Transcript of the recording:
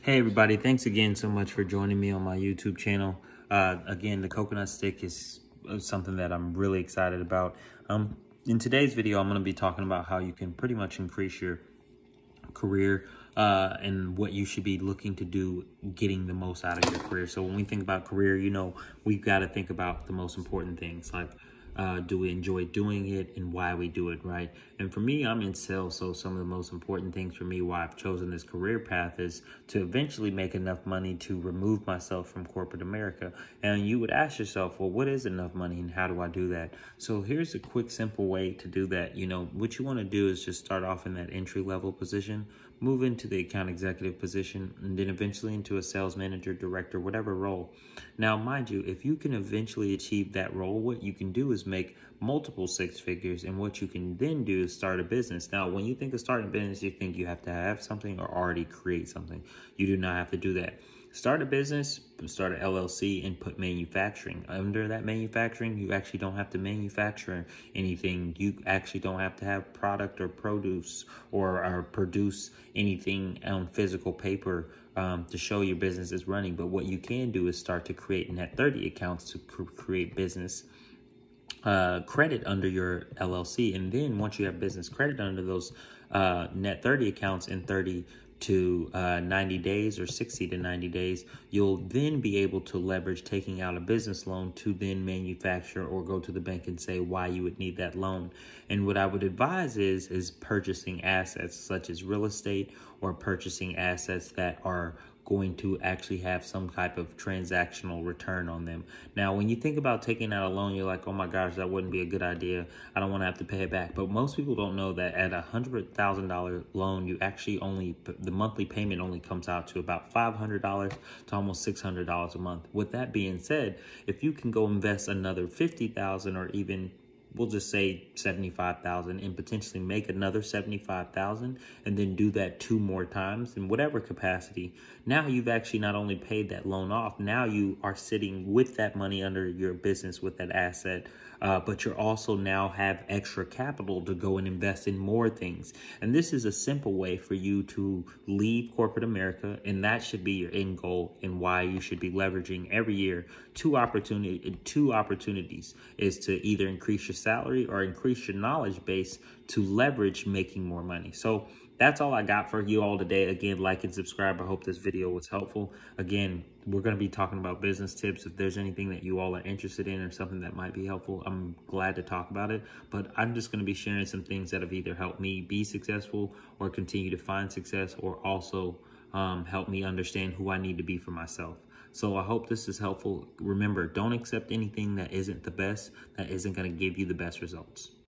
Hey everybody, thanks again so much for joining me on my YouTube channel. Uh, again, the coconut stick is uh, something that I'm really excited about. Um, in today's video, I'm going to be talking about how you can pretty much increase your career uh, and what you should be looking to do getting the most out of your career. So when we think about career, you know, we've got to think about the most important things like uh, do we enjoy doing it and why we do it, right? And for me, I'm in sales, so some of the most important things for me why I've chosen this career path is to eventually make enough money to remove myself from corporate America. And you would ask yourself, well, what is enough money and how do I do that? So here's a quick, simple way to do that. You know, what you want to do is just start off in that entry level position, move into the account executive position, and then eventually into a sales manager, director, whatever role. Now, mind you, if you can eventually achieve that role, what you can do is make multiple six figures. And what you can then do is start a business. Now, when you think of starting a business, you think you have to have something or already create something. You do not have to do that. Start a business, start an LLC, and put manufacturing. Under that manufacturing, you actually don't have to manufacture anything. You actually don't have to have product or produce or, or produce anything on physical paper um, to show your business is running. But what you can do is start to create net 30 accounts to cr- create business uh, credit under your LLC. And then once you have business credit under those uh, net 30 accounts in 30 to uh, 90 days or 60 to 90 days, you'll then be able to leverage taking out a business loan to then manufacture or go to the bank and say why you would need that loan. And what I would advise is is purchasing assets such as real estate or purchasing assets that are going to actually have some type of transactional return on them. Now, when you think about taking out a loan, you're like, oh my gosh, that wouldn't be a good idea. I don't want to have to pay it back. But most people don't know that at a hundred thousand dollar loan, you actually only the monthly payment only comes out to about five hundred dollars to almost six hundred dollars a month. With that being said, if you can go invest another fifty thousand or even we'll just say 75,000 and potentially make another 75,000 and then do that two more times in whatever capacity. Now you've actually not only paid that loan off, now you are sitting with that money under your business with that asset, uh, but you're also now have extra capital to go and invest in more things. And this is a simple way for you to leave corporate America, and that should be your end goal and why you should be leveraging every year two opportunity two opportunities is to either increase your salary or increase your knowledge base to leverage making more money. So that's all I got for you all today. Again, like and subscribe. I hope this video was helpful. Again, we're going to be talking about business tips. If there's anything that you all are interested in or something that might be helpful, I'm glad to talk about it. But I'm just going to be sharing some things that have either helped me be successful or continue to find success or also um, help me understand who I need to be for myself. So I hope this is helpful. Remember, don't accept anything that isn't the best, that isn't going to give you the best results.